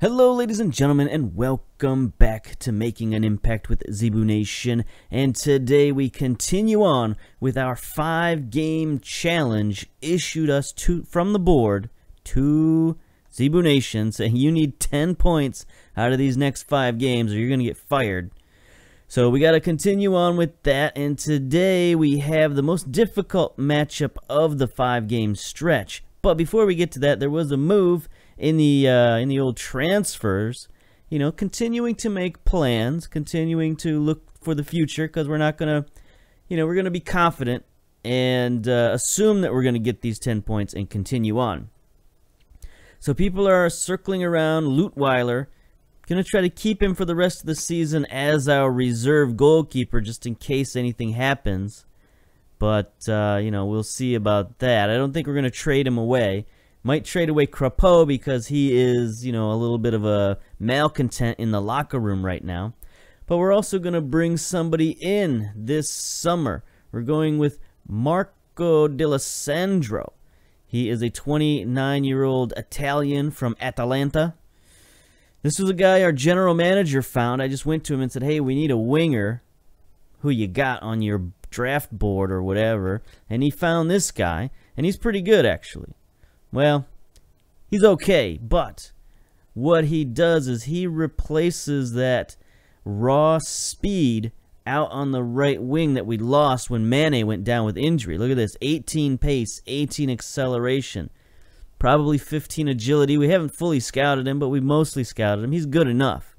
Hello, ladies and gentlemen, and welcome back to Making an Impact with Zebu Nation. And today we continue on with our five game challenge issued us to, from the board to Zebu Nation saying you need 10 points out of these next five games or you're going to get fired. So we got to continue on with that. And today we have the most difficult matchup of the five game stretch. But before we get to that, there was a move in the uh, in the old transfers, you know, continuing to make plans, continuing to look for the future because we're not gonna, you know, we're gonna be confident and uh, assume that we're gonna get these ten points and continue on. So people are circling around Leutwiler. Gonna try to keep him for the rest of the season as our reserve goalkeeper, just in case anything happens. But uh, you know, we'll see about that. I don't think we're gonna trade him away. Might trade away Crépeau because he is, you know, a little bit of a malcontent in the locker room right now. But we're also going to bring somebody in this summer. We're going with Marco D'Alessandro. He is a 29-year-old Italian from Atalanta. This was a guy our general manager found. I just went to him and said, hey, we need a winger. Who you got on your draft board or whatever. And he found this guy. And he's pretty good, actually. Well, he's okay, but what he does is he replaces that raw speed out on the right wing that we lost when Mane went down with injury. Look at this 18 pace, 18 acceleration, probably 15 agility. We haven't fully scouted him, but we mostly scouted him. He's good enough.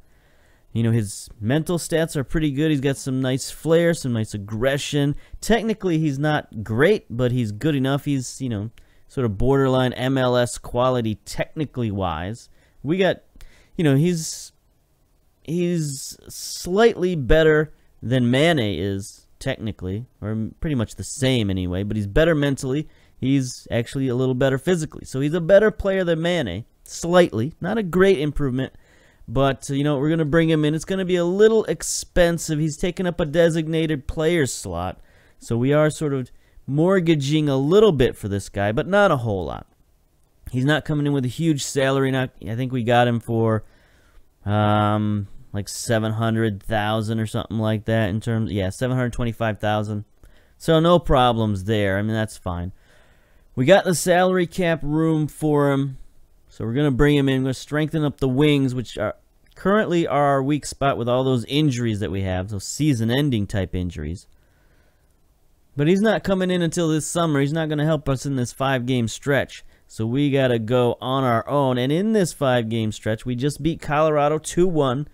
You know, his mental stats are pretty good. He's got some nice flair, some nice aggression. Technically, he's not great, but he's good enough. He's, you know, sort of borderline MLS quality technically wise. We got, you know, he's he's slightly better than Mane is technically, or pretty much the same anyway. But he's better mentally. He's actually a little better physically. So he's a better player than Mane, slightly, not a great improvement. But, uh, you know, we're going to bring him in. It's going to be a little expensive. He's taking up a designated player slot. So we are sort of mortgaging a little bit for this guy, but not a whole lot. He's not coming in with a huge salary. Not, I think we got him for um, like 700,000 or something like that in terms yeah, 725,000. So no problems there. I mean, that's fine. We got the salary cap room for him. So we're going to bring him in. We're going to strengthen up the wings, which are currently are our weak spot with all those injuries that we have, those season-ending type injuries. But he's not coming in until this summer. He's not going to help us in this five game stretch. So we got to go on our own. And in this five game stretch, we just beat Colorado 2 1.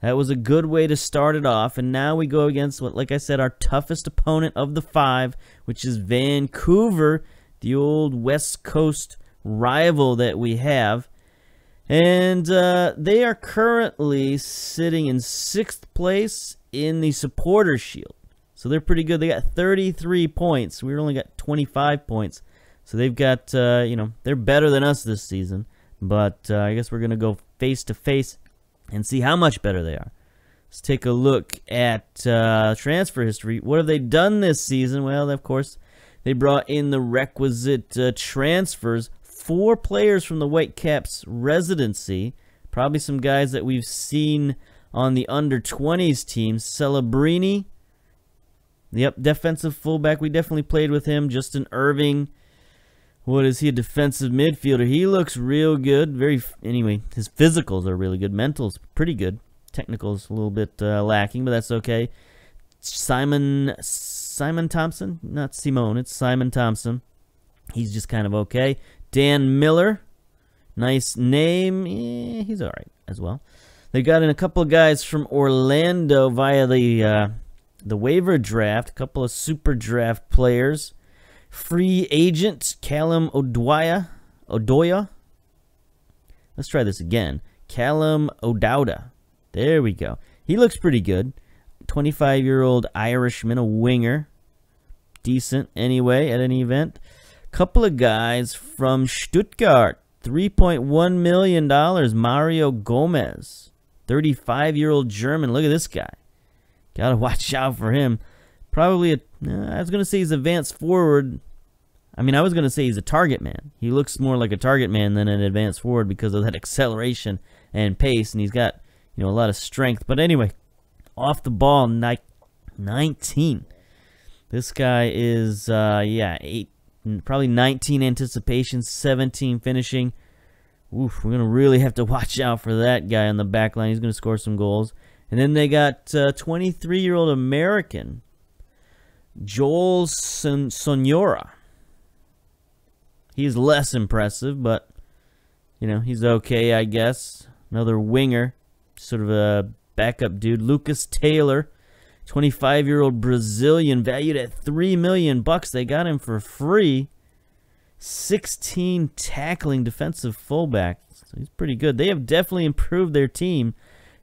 That was a good way to start it off. And now we go against what, like I said, our toughest opponent of the five, which is Vancouver, the old West Coast rival that we have. And uh, they are currently sitting in sixth place in the Supporter Shield. So they're pretty good. They got 33 points. We only got 25 points. So they've got, uh, you know, they're better than us this season. But uh, I guess we're going to go face to face and see how much better they are. Let's take a look at uh, transfer history. What have they done this season? Well, of course, they brought in the requisite uh, transfers. Four players from the Whitecaps residency. Probably some guys that we've seen on the under 20s team. Celebrini, Yep, defensive fullback. We definitely played with him. Justin Irving. What is he? A defensive midfielder. He looks real good. Very anyway. His physicals are really good. Mentals pretty good. Technicals a little bit uh, lacking, but that's okay. Simon Simon Thompson, not Simone. It's Simon Thompson. He's just kind of okay. Dan Miller, nice name. Eh, he's all right as well. They got in a couple of guys from Orlando via the uh, the waiver draft, a couple of super draft players. Free agent Callum Odoya. Odoya. Let's try this again. Callum O'Dowda. There we go. He looks pretty good. 25 year old Irishman, a winger. Decent anyway at any event. Couple of guys from Stuttgart. $3.1 million. Mario Gomez. 35 year old German. Look at this guy. Got to watch out for him. Probably, a, uh, I was to say he's advanced forward. I mean, I was to say he's a target man. He looks more like a target man than an advanced forward because of that acceleration and pace, and he's got you know a lot of strength. But anyway, off the ball, ni- 19. This guy is uh, yeah eight, probably 19 anticipation, 17 finishing. Oof, we're gonna really have to watch out for that guy on the back line. He's gonna score some goals. And then they got 23-year-old uh, American Joel Son- Sonora. He's less impressive, but you know he's okay, I guess. Another winger, sort of a backup dude, Lucas Taylor, 25-year-old Brazilian, valued at three million bucks. They got him for free. 16 tackling defensive fullback. So he's pretty good. They have definitely improved their team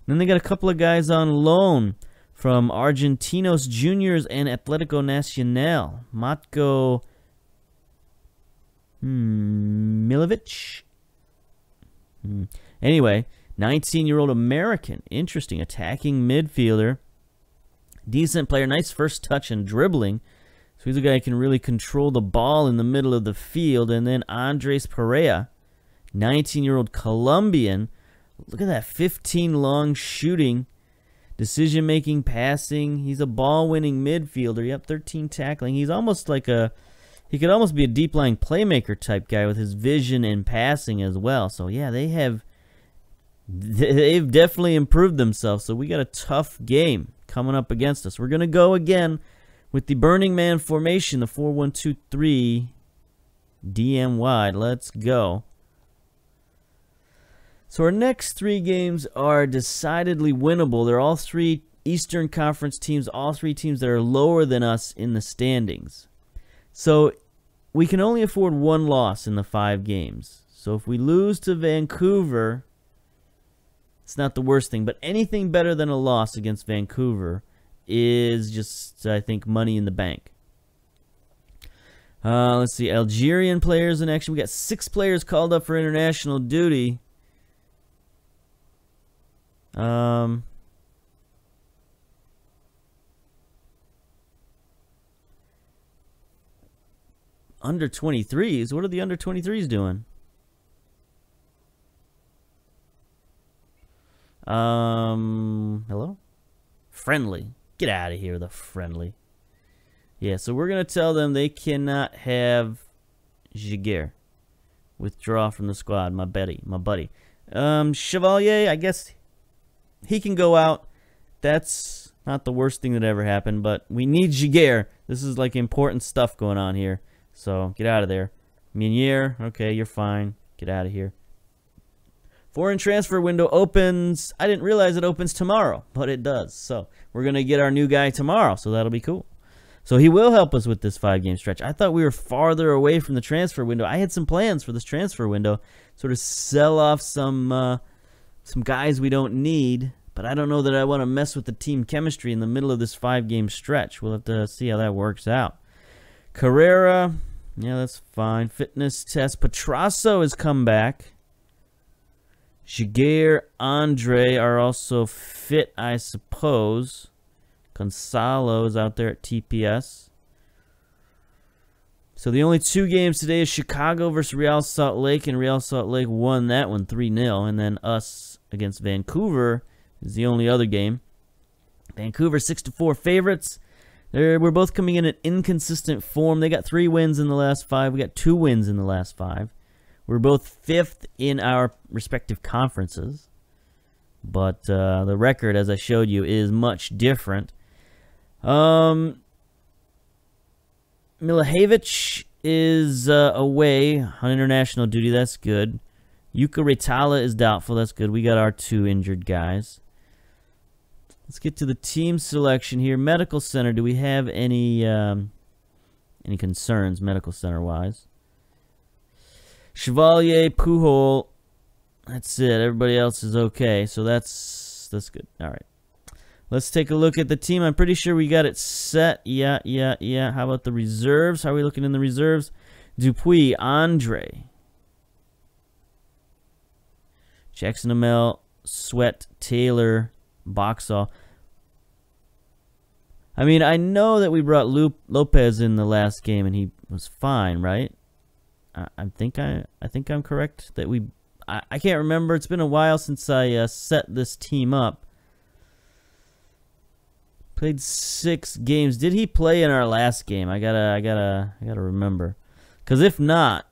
then they got a couple of guys on loan from Argentinos Juniors and Atletico Nacional. Matko hmm, Milovic. Hmm. Anyway, 19-year-old American. Interesting. Attacking midfielder. Decent player. Nice first touch and dribbling. So he's a guy who can really control the ball in the middle of the field. And then Andres Perea, 19-year-old Colombian Look at that 15 long shooting, decision making, passing. He's a ball winning midfielder. Yep, 13 tackling. He's almost like a he could almost be a deep line playmaker type guy with his vision and passing as well. So yeah, they have they've definitely improved themselves. So we got a tough game coming up against us. We're gonna go again with the Burning Man formation, the 4-1-2-3 DM wide. Let's go. So our next three games are decidedly winnable. They're all three Eastern Conference teams, all three teams that are lower than us in the standings. So we can only afford one loss in the five games. So if we lose to Vancouver, it's not the worst thing, but anything better than a loss against Vancouver is just, I think, money in the bank. Uh, let's see, Algerian players in action. We got six players called up for international duty. Um, under 23s. What are the under 23s doing? Um, hello? Friendly. Get out of here, the friendly. Yeah, so we're going to tell them they cannot have Jaguar withdraw from the squad, my buddy, my buddy. Um, Chevalier, I guess he can go out. That's not the worst thing that ever happened, but we need Jaguar. This is like important stuff going on here. So get out of there. Meunier, okay, you're fine. Get out of here. Foreign transfer window opens. I didn't realize it opens tomorrow, but it does. So we're going to get our new guy tomorrow, so that'll be cool. So he will help us with this five game stretch. I thought we were farther away from the transfer window. I had some plans for this transfer window, sort of sell off some uh, some guys we don't need, but I don't know that I want to mess with the team chemistry in the middle of this five game stretch. We'll have to see how that works out. Carrera, yeah, that's fine. Fitness test. Petrasso has come back. Jaguar, Andre are also fit, I suppose. Gonzalo is out there at TPS. So the only two games today is Chicago versus Real Salt Lake, and Real Salt Lake won that one 3 0. And then us against Vancouver is the only other game. Vancouver 6 to 4 favorites. They're, we're both coming in at inconsistent form. They got three wins in the last five. We got two wins in the last five. We're both fifth in our respective conferences. But uh, the record, as I showed you, is much different. Um, is uh, away on international duty. That's good. Jukka Raitala is doubtful. That's good. We got our two injured guys. Let's get to the team selection here. Medical center. Do we have any um, any concerns medical center wise? Chevalier, Pujol. That's it. Everybody else is okay. So that's that's good. All right. Let's take a look at the team. I'm pretty sure we got it set. Yeah, yeah, yeah. How about the reserves? How are we looking in the reserves? Dupuis, Andre, Jackson-Hamel, Sweat, Taylor, Boxall. I mean, I know that we brought Lupe, Lopez in the last game and he was fine, right? I, I think I I think I'm correct that we I, I can't remember. It's been a while since I uh, set this team up. Played six games. Did he play in our last game? I gotta I gotta I gotta remember. Cause if not,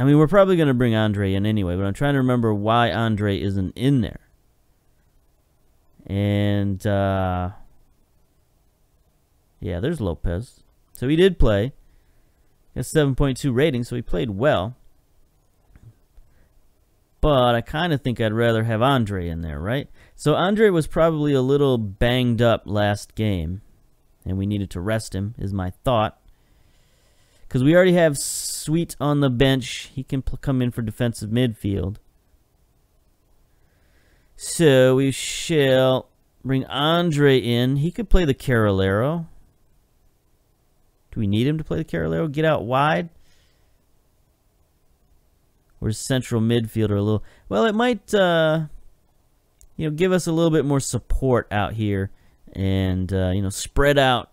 I mean we're probably gonna bring Andre in anyway. But I'm trying to remember why Andre isn't in there. And uh, yeah, there's Lopez. So he did play. Has 7.2 rating, so he played well. But I kind of think I'd rather have Andre in there, right? So Andre was probably a little banged up last game. And we needed to rest him, is my thought. Because we already have Sweet on the bench. He can come in for defensive midfield. So we shall bring Andre in. He could play the Carrilero. Do we need him to play the Carrilero? Get out wide? Where's central midfielder a little... Well, it might, uh, you know, give us a little bit more support out here. And, uh, you know, spread out.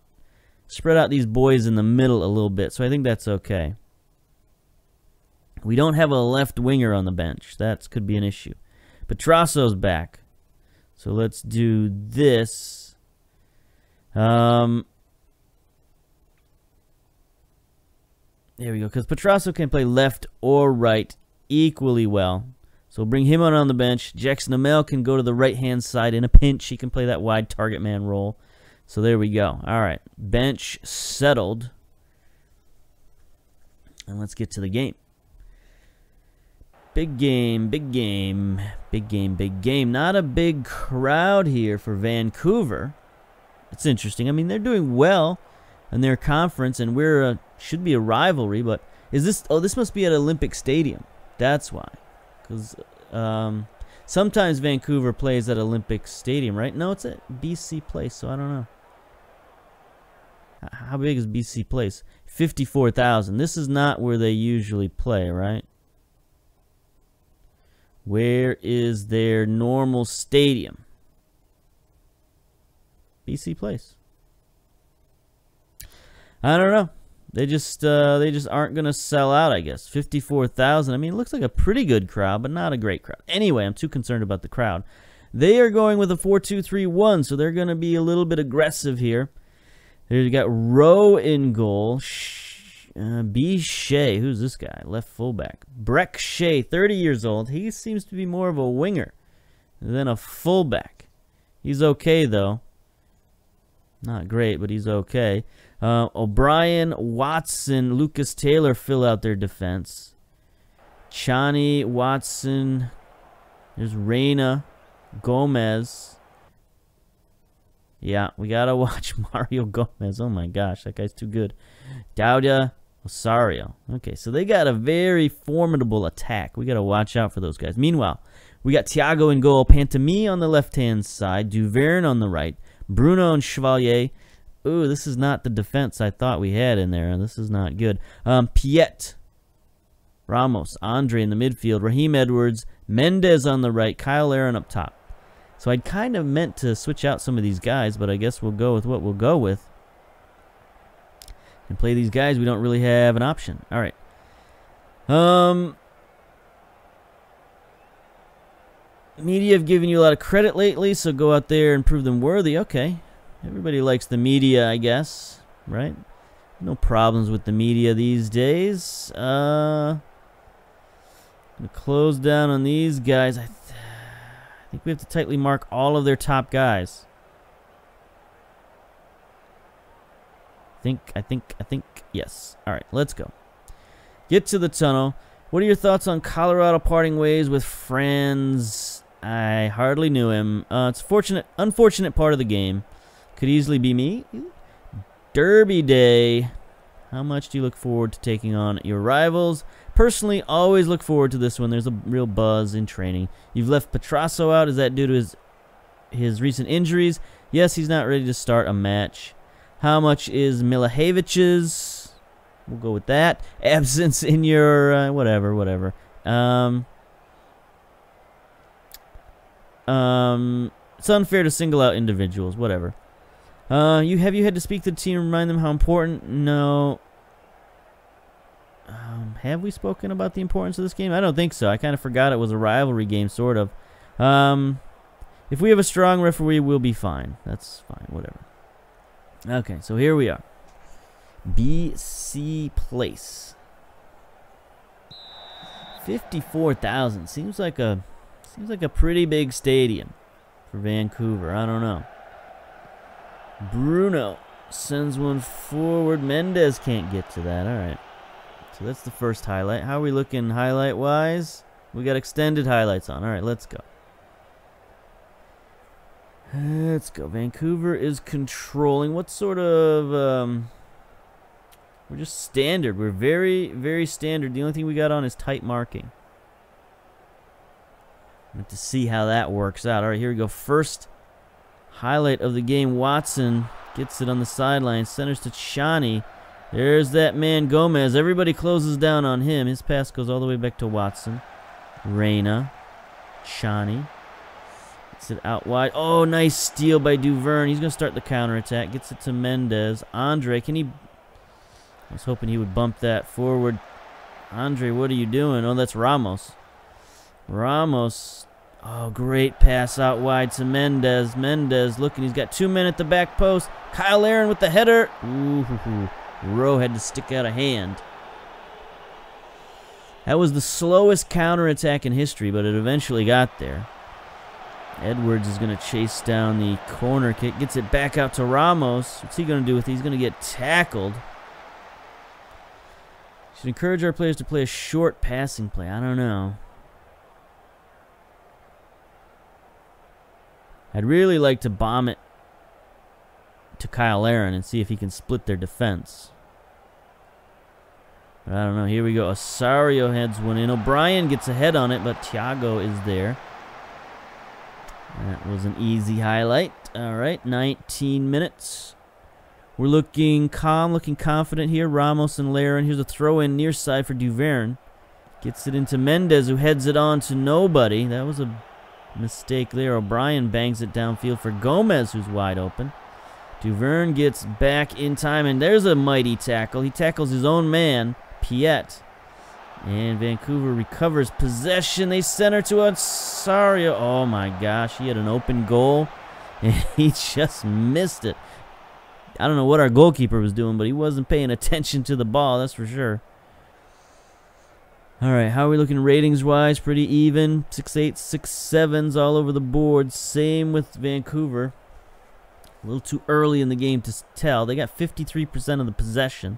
Spread out these boys in the middle a little bit. So I think that's okay. We don't have a left winger on the bench. That could be an issue. Petrasso's back. So let's do this. Um, There we go. Because Petrasso can play left or right equally well. So we'll bring him on on the bench. Jackson-Hamel can go to the right-hand side in a pinch. He can play that wide target man role. So there we go. All right. Bench settled. And let's get to the game. Big game, big game, big game, big game. Not a big crowd here for Vancouver. It's interesting. I mean, they're doing well in their conference, and we're a, should be a rivalry. But is this? Oh, this must be at Olympic Stadium. That's why, because um, sometimes Vancouver plays at Olympic Stadium, right? No, it's at BC Place, so I don't know. How big is BC Place? Fifty-four thousand. This is not where they usually play, right? Where is their normal stadium? BC Place. I don't know. They just uh, they just aren't gonna sell out. I guess fifty four thousand. I mean, it looks like a pretty good crowd, but not a great crowd. Anyway, I'm too concerned about the crowd. They are going with a four two three one, so they're gonna be a little bit aggressive here. They got Rowe in goal. Uh, B. Shea, who's this guy? Left fullback. Brek Shea, 30 years old. He seems to be more of a winger than a fullback. He's okay though. Not great, but he's okay. Uh, O'Brien, Watson, Lucas Taylor fill out their defense. Chani, Watson. There's Reyna, Gomez. Yeah, we gotta watch Mario Gomez. Oh my gosh, that guy's too good. Dauda, Osorio. Okay, so they got a very formidable attack. We gotta watch out for those guys. Meanwhile, we got Thiago in goal, Pantami on the left-hand side, Duverne on the right, Bruno and Chevalier Ooh, this is not the defense I thought we had in there. This is not good. Um, Piet, Ramos, Andre in the midfield, Raheem Edwards, Mendez on the right, Kyle Larin up top. So I'd kind of meant to switch out some of these guys, but I guess we'll go with what we'll go with. And play these guys, we don't really have an option. All right. Um, media have given you a lot of credit lately, so go out there and prove them worthy. Okay. Everybody likes the media, I guess, right? No problems with the media these days. Uh, close down on these guys. I think we have to tightly mark all of their top guys. I think, I think, I think, yes. All right, let's go. Get to the tunnel. What are your thoughts on Colorado parting ways with Franz? I hardly knew him. Uh, it's fortunate, unfortunate part of the game. Could easily be me. Derby Day. How much do you look forward to taking on your rivals? Personally, always look forward to this one. There's a real buzz in training. You've left Petrasso out. Is that due to his his recent injuries? Yes, he's not ready to start a match. How much is Milahevic's? We'll go with that. Absence in your uh, whatever, whatever. Um, um, it's unfair to single out individuals. Whatever. Uh, you have you had to speak to the team, remind them how important? No. Have we spoken about the importance of this game? I don't think so. I kind of forgot it was a rivalry game, sort of. Um, if we have a strong referee, we'll be fine. That's fine. Whatever. Okay, so here we are. BC Place. 54,000 seems like a seems like a pretty big stadium for Vancouver. I don't know. Bruno sends one forward. Mendez can't get to that. All right. So that's the first highlight. How are we looking highlight wise? We got extended highlights on. All right, let's go. Let's go. Vancouver is controlling. What sort of um we're just standard. We're very, very standard. The only thing we got on is tight marking. Have to see how that works out. All right, here we go. First highlight of the game. Watson gets it on the sideline. Centers to Shani. There's that man Gomez. Everybody closes down on him. His pass goes all the way back to Watson. Reyna. Shani. Gets it out wide. Oh, nice steal by Duverne. He's going to start the counterattack. Gets it to Mendez. Andre, can he I was hoping he would bump that forward. Andre, what are you doing? Oh, that's Ramos. Ramos. Oh, great pass out wide to Mendez. Mendez looking. He's got two men at the back post. Kyle Larin with the header. Ooh, Rowe had to stick out a hand. That was the slowest counterattack in history, but it eventually got there. Edwards is going to chase down the corner kick. Gets it back out to Ramos. What's he going to do with it? He's going to get tackled. Should encourage our players to play a short passing play. I don't know. I'd really like to bomb it to Kyle Larin and see if he can split their defense. But I don't know. Here we go. Osorio heads one in. O'Brien gets ahead on it, but Thiago is there. That was an easy highlight. All right, 19 minutes. We're looking calm, looking confident here. Ramos and Larin. Here's a throw in near side for Duverne. Gets it into Mendez, who heads it on to nobody. That was a mistake there. O'Brien bangs it downfield for Gomez, who's wide open. Duverne gets back in time, and there's a mighty tackle. He tackles his own man, Piet. And Vancouver recovers possession. They center to Osorio. Oh my gosh, he had an open goal, and he just missed it. I don't know what our goalkeeper was doing, but he wasn't paying attention to the ball, that's for sure. All right, how are we looking ratings wise? Pretty even. Six eight, six sevens all over the board. Same with Vancouver. A little too early in the game to tell. They got 53% of the possession.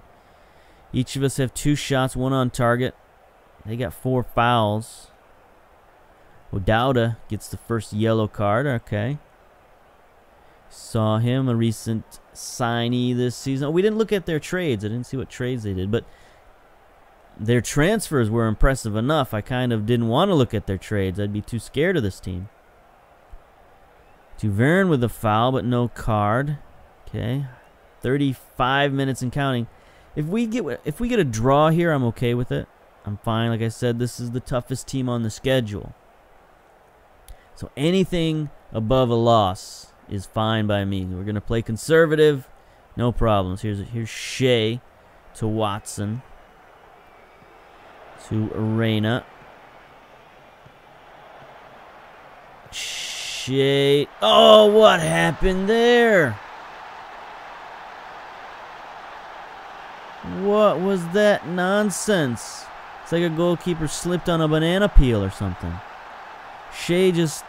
Each of us have two shots, one on target. They got four fouls. O'Dowda gets the first yellow card. Okay. Saw him, a recent signee this season. Oh, we didn't look at their trades. I didn't see what trades they did, but their transfers were impressive enough. I kind of didn't want to look at their trades. I'd be too scared of this team. Duverne with a foul, but no card. Okay. 35 minutes and counting. If we get if we get a draw here, I'm okay with it. I'm fine. Like I said, this is the toughest team on the schedule. So anything above a loss is fine by me. We're going to play conservative. No problems. Here's here's Shea to Watson. To Arena. Oh, what happened there? What was that nonsense? It's like a goalkeeper slipped on a banana peel or something. Shea just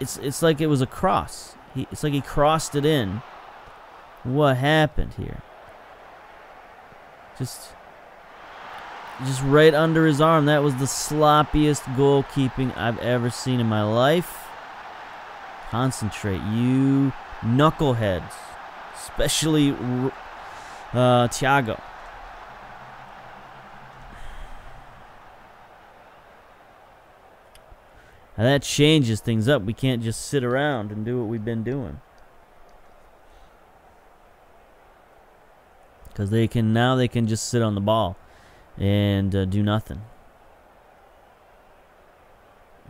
it's it's like it was a cross. He, it's like he crossed it in. What happened here? Just just right under his arm. That was the sloppiest goalkeeping I've ever seen in my life. Concentrate, you knuckleheads. Especially uh, Thiago. Now that changes things up. We can't just sit around and do what we've been doing. Because they can now they can just sit on the ball and uh, do nothing.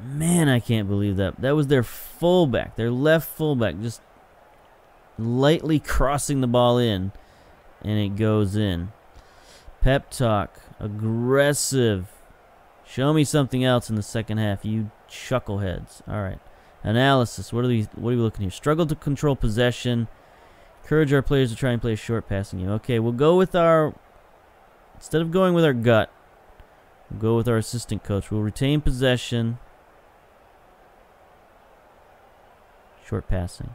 Man, I can't believe that. That was their fullback, their left fullback, just lightly crossing the ball in, and it goes in. Pep talk, aggressive. Show me something else in the second half, you chuckleheads. All right. Analysis. What are we? What are we looking here? Struggle to control possession. Encourage our players to try and play a short passing game. Okay, we'll go with our. Instead of going with our gut, we'll go with our assistant coach. We'll retain possession. Short passing.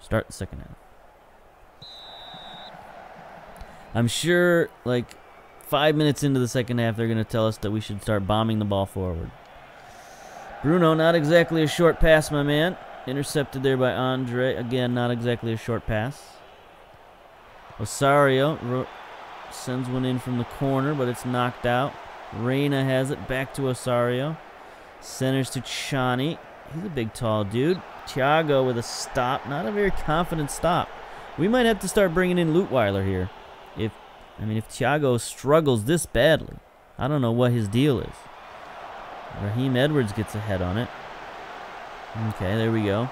Start the second half. I'm sure, like, five minutes into the second half, they're going to tell us that we should start bombing the ball forward. Bruno, not exactly a short pass, my man. Intercepted there by Andre. Again, not exactly a short pass. Osorio sends one in from the corner, but it's knocked out. Reyna has it back to Osorio. Centers to Chani. He's a big, tall dude. Thiago with a stop. Not a very confident stop. We might have to start bringing in Leutwiler here. If I mean, if Thiago struggles this badly, I don't know what his deal is. Raheem Edwards gets ahead on it. Okay, there we go.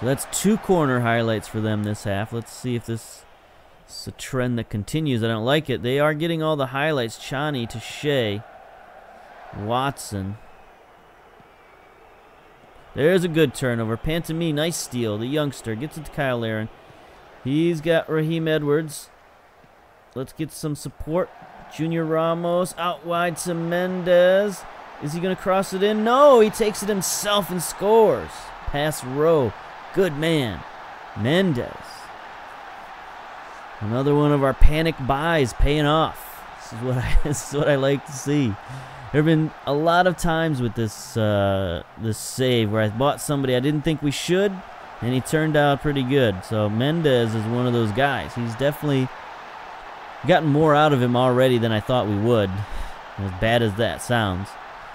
So that's two corner highlights for them this half. Let's see if this is a trend that continues. I don't like it. They are getting all the highlights. Chani to Shea. Watson. There's a good turnover. Pantami, nice steal. The youngster gets it to Kyle Larin. He's got Raheem Edwards. Let's get some support. Junior Ramos out wide to Mendez. Is he going to cross it in? No, he takes it himself and scores. Pass row. Good man. Mendez. Another one of our panic buys paying off. This is what I, this is what I like to see. There have been a lot of times with this uh, this save where I bought somebody I didn't think we should, and he turned out pretty good. So Mendez is one of those guys. He's definitely gotten more out of him already than I thought we would, as bad as that sounds.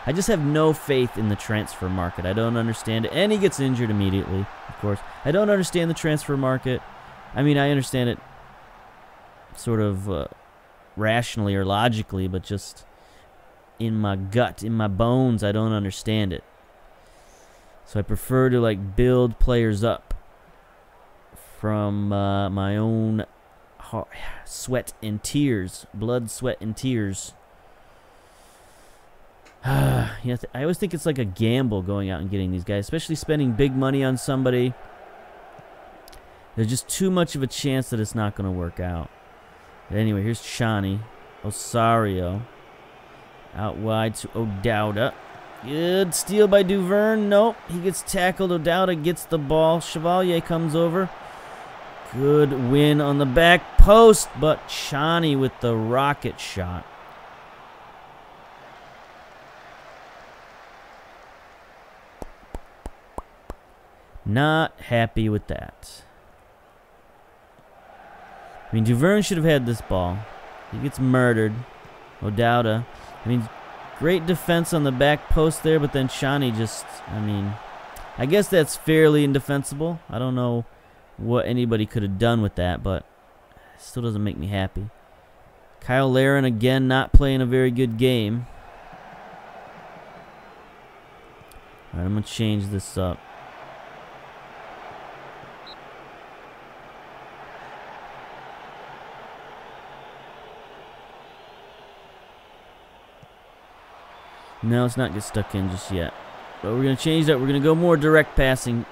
I just have no faith in the transfer market. I don't understand it. And he gets injured immediately, of course. I don't understand the transfer market. I mean, I understand it sort of uh, rationally or logically, but just in my gut, in my bones, I don't understand it. So I prefer to like build players up from uh, my own heart, sweat and tears, blood, sweat and tears. yeah, I always think it's like a gamble going out and getting these guys, especially spending big money on somebody. There's just too much of a chance that it's not going to work out. But anyway, here's Chani. Osorio. Out wide to O'Dowda. Good steal by Duverne. Nope. He gets tackled. O'Dowda gets the ball. Chevalier comes over. Good win on the back post, but Chani with the rocket shot. Not happy with that. I mean, Duverne should have had this ball. He gets murdered. O'Dowda I mean, great defense on the back post there, but then Chani just, I mean, I guess that's fairly indefensible. I don't know what anybody could have done with that, but still doesn't make me happy. Kyle Larin again not playing a very good game. Alright, I'm going to change this up. No, let's not get stuck in just yet. But we're going to change that. We're going to go more direct passing.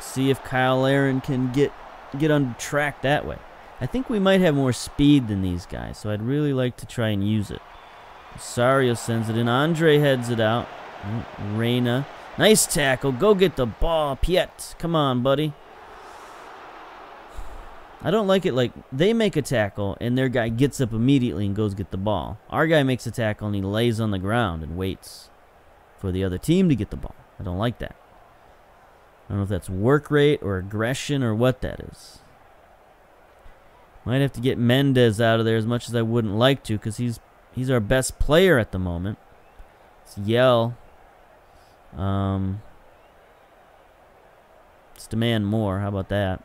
See if Kyle Larin can get get on track that way. I think we might have more speed than these guys, so I'd really like to try and use it. Sario sends it in. Andre heads it out. Mm, Reyna. Nice tackle. Go get the ball. Piet. Come on, buddy. I don't like it like they make a tackle and their guy gets up immediately and goes get the ball. Our guy makes a tackle and he lays on the ground and waits for the other team to get the ball. I don't like that. I don't know if that's work rate or aggression or what that is. Might have to get Mendez out of there as much as I wouldn't like to because he's he's our best player at the moment. Let's yell. Um, let's demand more. How about that?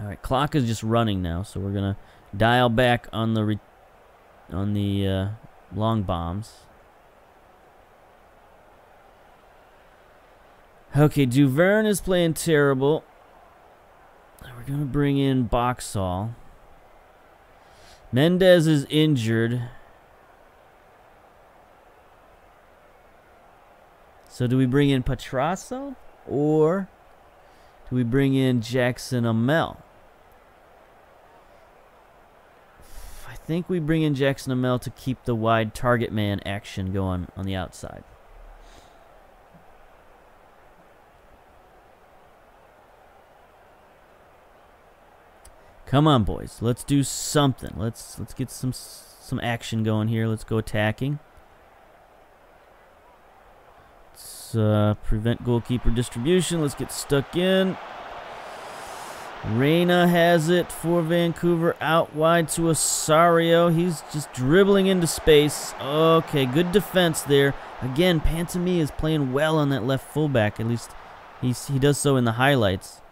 All right, clock is just running now, so we're gonna dial back on the on the uh, long bombs. Okay, Duverne is playing terrible. We're going to bring in Boxall. Mendez is injured. So do we bring in Petrasso or do we bring in Jackson-Hamel? Think we bring in Jackson-Hamel to keep the wide target man action going on the outside. Come on, boys. Let's do something. Let's let's get some some action going here. Let's go attacking. Let's uh, prevent goalkeeper distribution. Let's get stuck in. Reyna has it for Vancouver out wide to Osorio. He's just dribbling into space. Okay, good defense there. Again, Pantami is playing well on that left fullback. At least he's, he does so in the highlights.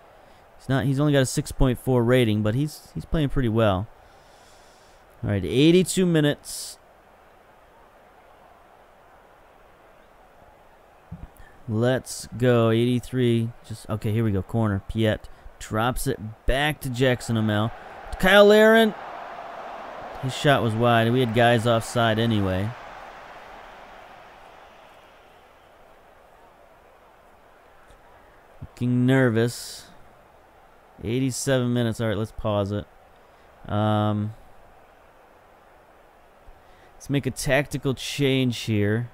He's not. He's only got a 6.4 rating, but he's he's playing pretty well. All right, 82 minutes. Let's go. 83. Just okay. Here we go. Corner. Piet drops it back to Jackson-Hamel. Kyle Larin. His shot was wide. We had guys offside anyway. Looking nervous. 87 minutes. All right, let's pause it. Um, let's make a tactical change here.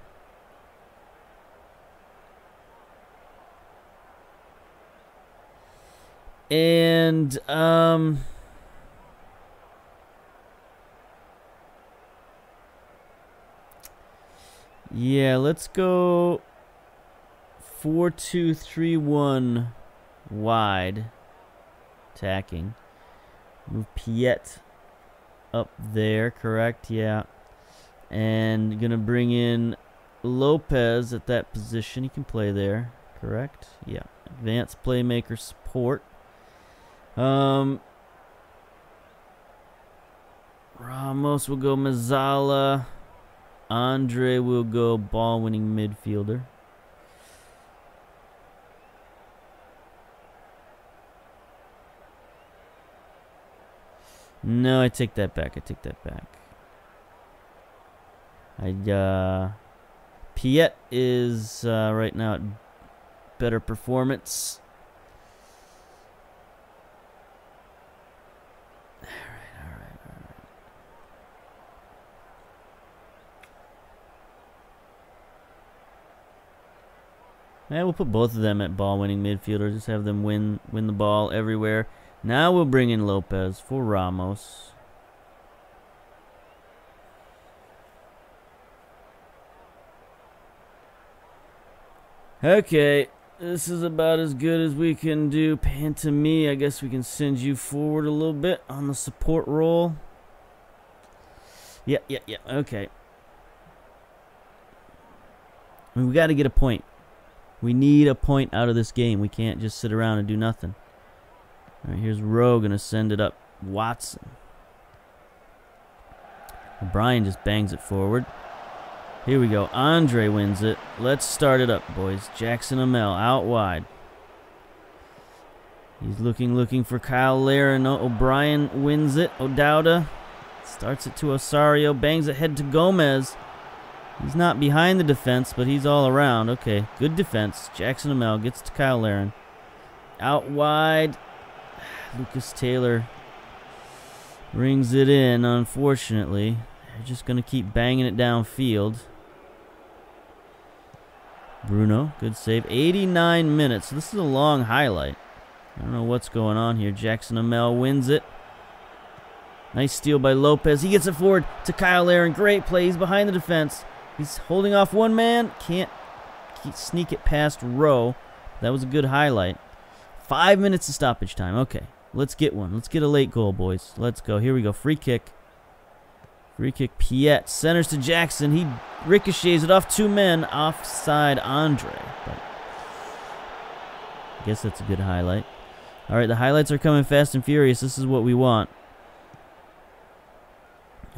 And, um... Yeah, let's go 4-2-3-1 wide attacking. Move Piet up there, correct? Yeah. And gonna bring in Lopez at that position. He can play there, correct? Yeah. Advanced playmaker support. Um, Ramos will go Mezzala. Andre will go ball winning midfielder. No, I take that back. I take that back. I, uh... Piet is, uh, right now at better performance. Yeah, we'll put both of them at ball-winning midfielders. Just have them win win the ball everywhere. Now we'll bring in Lopez for Ramos. Okay, this is about as good as we can do. Pantami, I guess we can send you forward a little bit on the support role. Yeah, yeah, yeah, okay. I mean, we got to get a point. We need a point out of this game. We can't just sit around and do nothing. All right, here's Rowe going to send it up. Watson. O'Brien just bangs it forward. Here we go. Andre wins it. Let's start it up, boys. Jackson-Hamel out wide. He's looking, looking for Kyle Larin. O'Brien wins it. O'Dowda starts it to Osorio. Bangs it head to Gomez. He's not behind the defense, but he's all around. Okay, good defense. Jackson-Hamel gets to Kyle Larin. Out wide. Lucas Taylor rings it in, unfortunately. They're just going to keep banging it downfield. Bruno, good save. 89 minutes. This is a long highlight. I don't know what's going on here. Jackson-Hamel wins it. Nice steal by Lopez. He gets it forward to Kyle Larin. Great play. He's behind the defense. He's holding off one man. Can't sneak it past Rowe. That was a good highlight. Five minutes of stoppage time. Okay. Let's get one. Let's get a late goal, boys. Let's go. Here we go. Free kick. Free kick. Piet centers to Jackson. He ricochets it off two men. Offside Andre. But I guess that's a good highlight. All right, the highlights are coming fast and furious. This is what we want.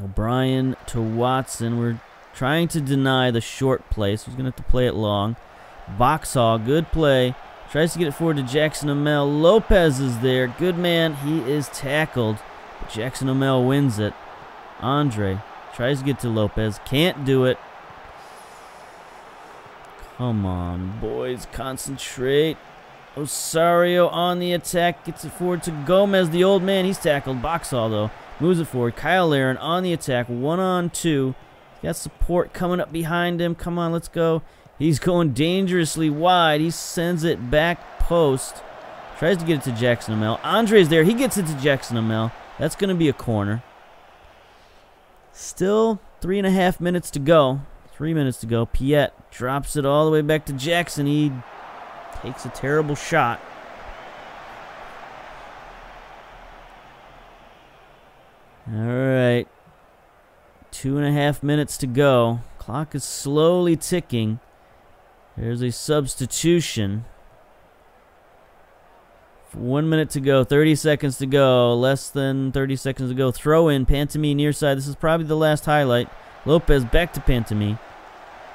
O'Brien to Watson. We're trying to deny the short play, so he's going to have to play it long. Boxall, good play. Tries to get it forward to Jackson-Hamel. Lopez is there. Good man. He is tackled. But Jackson-Hamel wins it. Andre tries to get to Lopez. Can't do it. Come on, boys. Concentrate. Osorio on the attack. Gets it forward to Gomez, the old man. He's tackled. Boxall, though. Moves it forward. Kyle Larin on the attack. One on two. Got support coming up behind him. Come on, let's go. He's going dangerously wide. He sends it back post. Tries to get it to Jackson-Hamel. Andre's there. He gets it to Jackson-Hamel. That's going to be a corner. Still three and a half minutes to go. Three minutes to go. Piet drops it all the way back to Jackson. He takes a terrible shot. All right. Two and a half minutes to go. Clock is slowly ticking. There's a substitution. One minute to go, 30 seconds to go, less than 30 seconds to go. Throw in, Pantami near side. This is probably the last highlight. Lopez back to Pantami.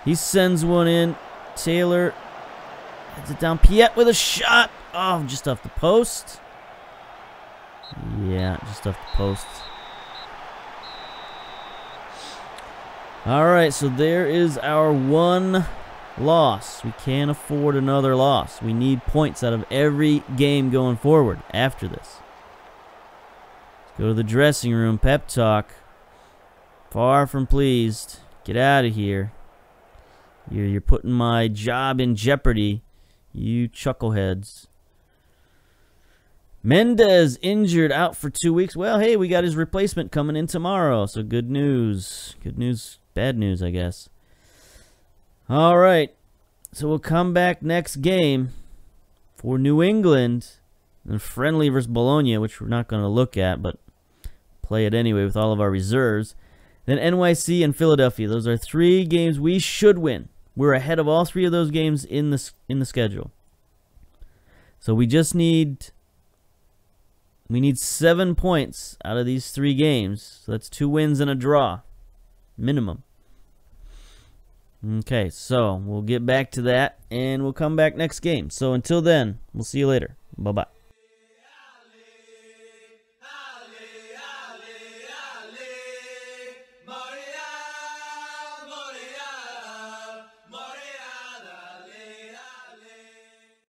He sends one in. Taylor heads it down. Piet with a shot. Oh, just off the post. Yeah, just off the post. All right, so there is our one loss. We can't afford another loss. We need points out of every game going forward after this. Let's go to the dressing room. Pep talk. Far from pleased. Get out of here. You're, you're putting my job in jeopardy, you chuckleheads. Mendez injured out for two weeks. Well, hey, we got his replacement coming in tomorrow, so good news. Good news, bad news, I guess. All right. So we'll come back next game for New England and friendly versus Bologna, which we're not going to look at, but play it anyway with all of our reserves. Then NYC and Philadelphia. Those are three games we should win. We're ahead of all three of those games in the in the schedule. So we just need we need 7 points out of these 3 games. So that's 2 wins and a draw minimum. Okay, so we'll get back to that and we'll come back next game. So until then, we'll see you later. Bye bye.